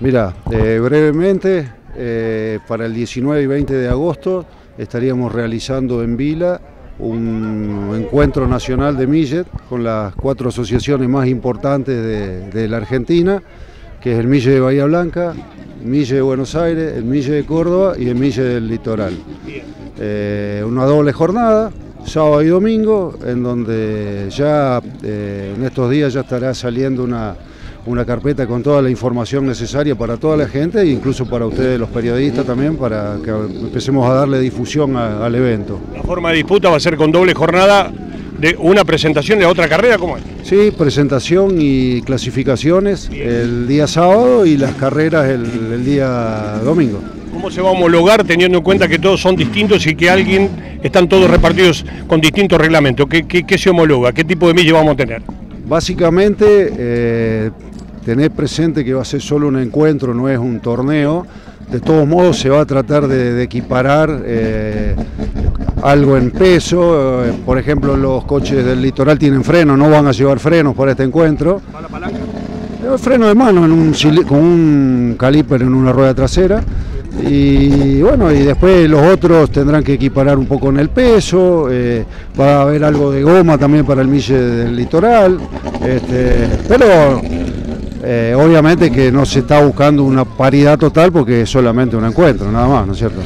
Mira, eh, brevemente, eh, para el 19 y 20 de agosto estaríamos realizando en Vila un encuentro nacional de Millet con las cuatro asociaciones más importantes de, la Argentina, que es el Mille de Bahía Blanca, Mille de Buenos Aires, el Mille de Córdoba y el Mille del Litoral. Eh, una doble jornada, sábado y domingo, en donde ya en estos días ya estará saliendo una, una carpeta con toda la información necesaria para toda la gente e incluso para ustedes los periodistas también para que empecemos a darle difusión a- al evento. La forma de disputa va a ser con doble jornada de una presentación de otra carrera, ¿cómo es? Sí, presentación y clasificaciones el día sábado y las carreras el, el día domingo. ¿Cómo se va a homologar teniendo en cuenta que todos son distintos y que alguien están todos repartidos con distintos reglamentos? ¿Qué, qué- qué se homologa? ¿Qué tipo de milla vamos a tener? Básicamente, eh, tener presente que va a ser solo un encuentro, no es un torneo. De todos modos, se va a tratar de, de equiparar eh, algo en peso. eh, por ejemplo, los coches del litoral tienen freno, no van a llevar frenos para este encuentro. Eh, Freno de mano en un cili- con un caliper en una rueda trasera. Y bueno, y después los otros tendrán que equiparar un poco en el peso, eh, va a haber algo de goma también para el mille del litoral, este, pero eh, obviamente que no se está buscando una paridad total porque es solamente un encuentro, nada más, ¿no es cierto?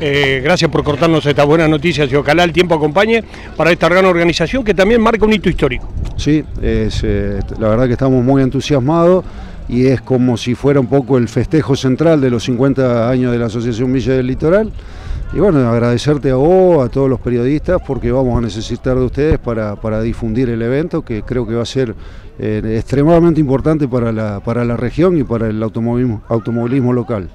Eh, gracias por cortarnos estas buenas noticias y ojalá el tiempo acompañe para esta gran organización que también marca un hito histórico. Sí, es, eh, la verdad que estamos muy entusiasmados y es como si fuera un poco el festejo central de los 50 años de la Asociación Villa del Litoral. Y bueno, agradecerte a vos, a todos los periodistas, porque vamos a necesitar de ustedes para, para difundir el evento, que creo que va a ser eh, extremadamente importante para la, para la región y para el automovilismo, automovilismo local.